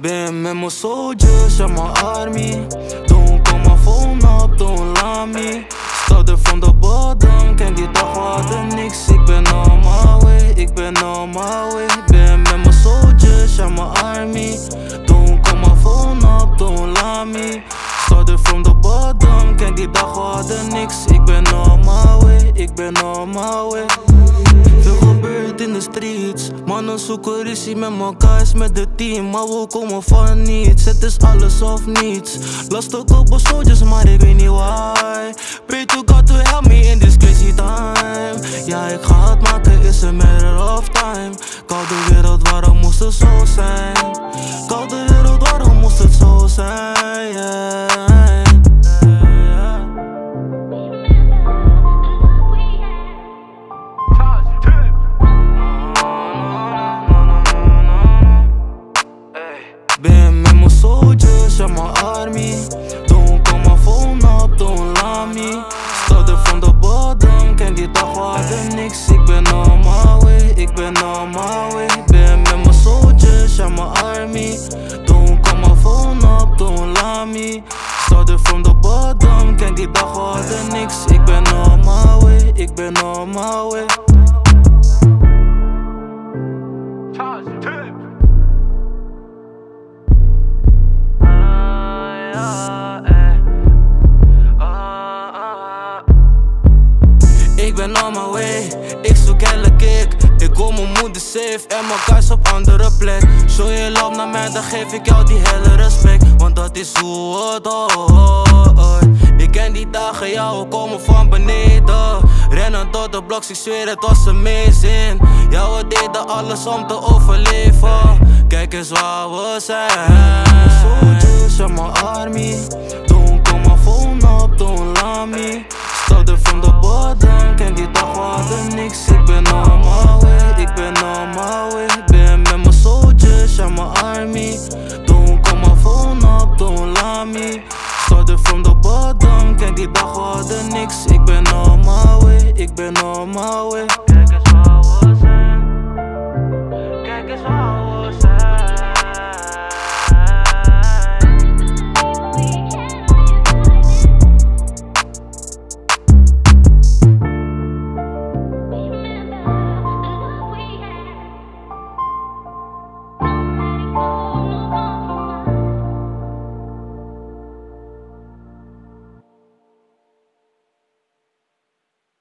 Babe, I'm a soldier, I'm my army Don't call my phone up, don't lie me Started from the bottom, can't de streets. Mannen zoeken ruzie met elkaar, is met het team. Maar we komen van niets, het is alles of niets. Lastig op soldiers, maar ik weet niet why. Pray to God to help me in this crazy time. Ja, ik ga het maken, is a matter of time. Koude wereld, waarom moest het zo zijn? Army. Don't call my phone don't lie me. Started from the bottom, ken die dag we hadden niks. Ik ben on my way, ik ben on my way. Ben met mijn soldiers en mijn army. Don't call my phone up, don't lie me. Started from the bottom, ken die dag we hadden niks. Ik ben on my way, ik ben on my way. Ik Kom mijn moeder safe en mijn kast op andere plek. Show je love naar mij, dan geef ik jou die hele respect. Want dat is hoe het hoort. Ik ken die dagen, jou we komen van beneden. Rennen door de bloks, ik zweer het was amazing. Ja, we deden alles om te overleven. Kijk eens waar we zijn. Soldiers en mijn army on my way